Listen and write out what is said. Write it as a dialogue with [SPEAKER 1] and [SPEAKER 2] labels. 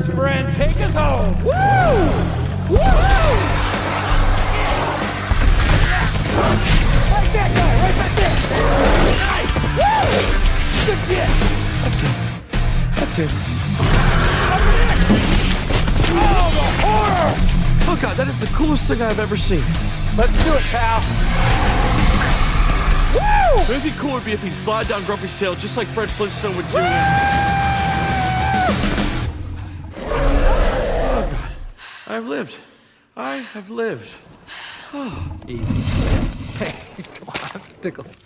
[SPEAKER 1] best friend. Take us home.
[SPEAKER 2] Woo! Woo!
[SPEAKER 1] Right that guy, right back there. Nice. Woo! Good get.
[SPEAKER 2] That's it. That's it.
[SPEAKER 1] Oh, the horror.
[SPEAKER 2] Oh god, that is the coolest thing I've ever seen.
[SPEAKER 1] Let's do it, pal.
[SPEAKER 2] Woo! The only thing cool would be if he'd slide down Grumpy's tail just like Fred Flintstone would do. Oh I've lived. I have lived.
[SPEAKER 1] Easy. Hey, come on. Tickles.